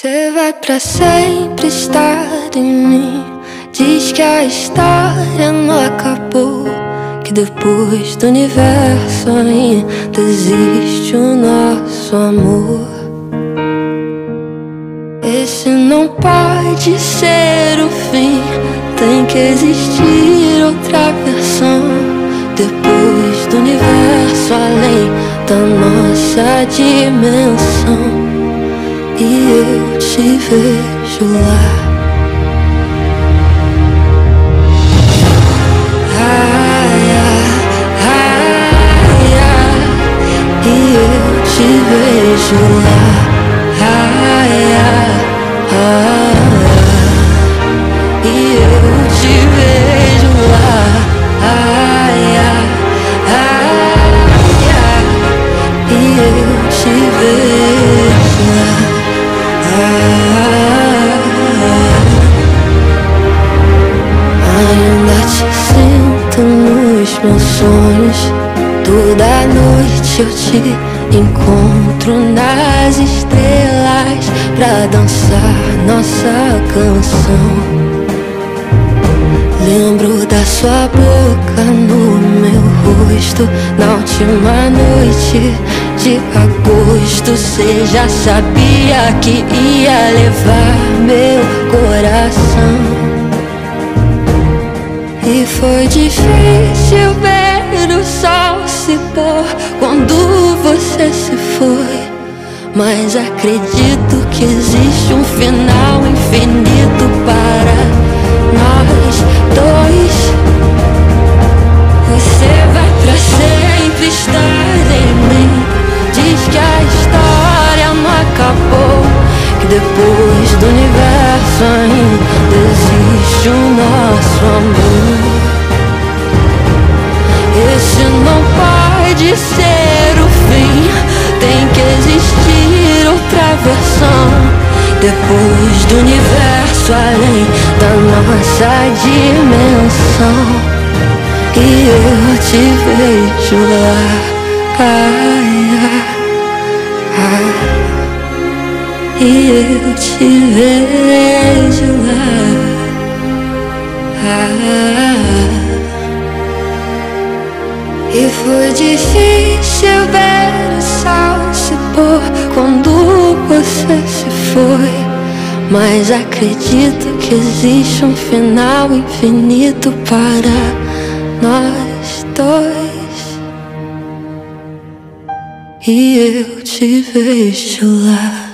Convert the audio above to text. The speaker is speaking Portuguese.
Você vai pra sempre estar em mim. Diz que a história não acabou. Que depois do universo ainda existe o nosso amor. Esse não pode ser o fim. Tem que existir outra versão. Depois do universo além da nossa dimensão te vejo lá. Ai, ai, ai, ai, e eu te vejo lá. Meus sonhos. Toda noite eu te encontro nas estrelas pra dançar nossa canção. Lembro da sua boca no meu rosto na última noite de agosto. Você já sabia que ia levar meu coração. Foi difícil ver o sol se pôr quando você se foi. Mas acredito que existe um final infinito para nós dois. Você vai pra sempre estar em mim. Diz que a história não acabou. Que depois do universo ainda existe o nosso amor. Pode ser o fim. Tem que existir outra versão. Depois do universo além da nossa dimensão. E eu te vejo lá. Ai, ai, ai. E eu te vejo e foi difícil ver o sol se pôr quando você se foi. Mas acredito que existe um final infinito para nós dois. E eu te vejo lá.